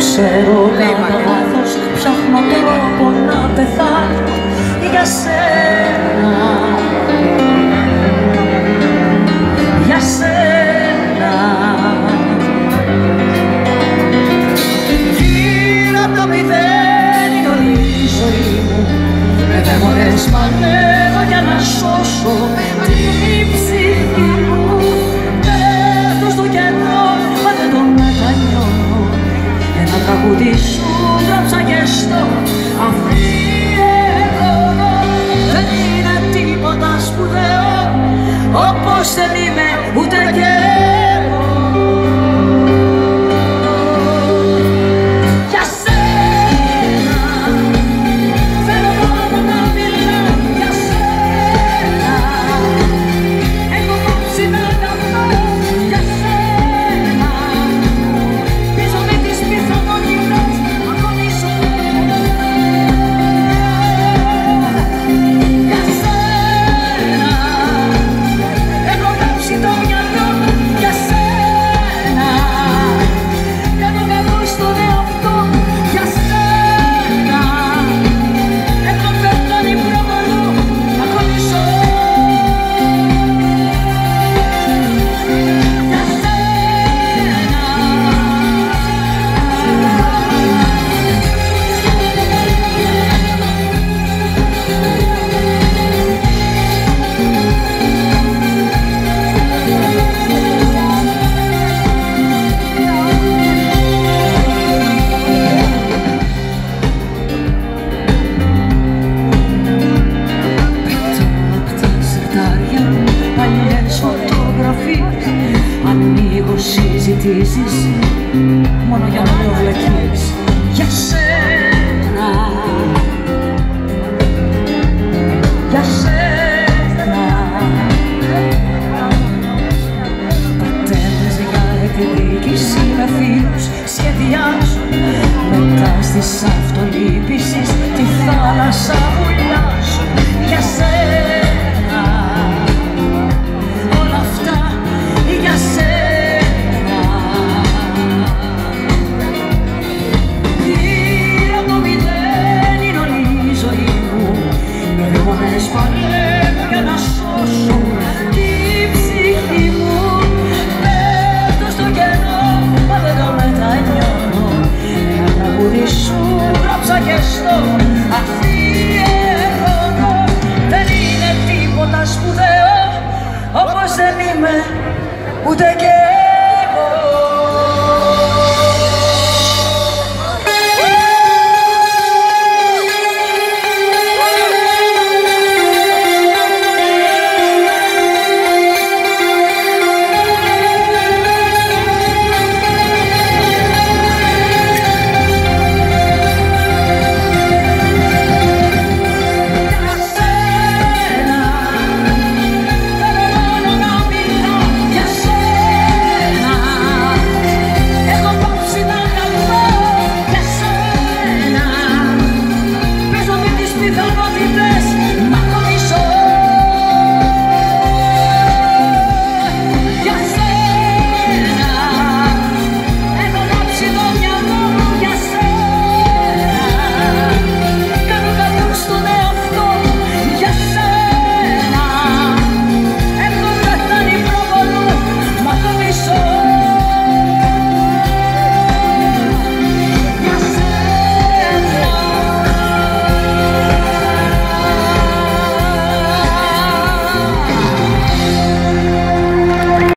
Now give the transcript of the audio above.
ξέρω κανένα λάθος Ψάχνω να πεθάνω για σένα. σε μη με ούτε και μόνο για να προβλακείς για σένα. Για σένα. Πατέντες για εκδίκηση με φίλους σχεδιάζω. Μετά στις αυτολύπησεις τη θάλασσα O DQ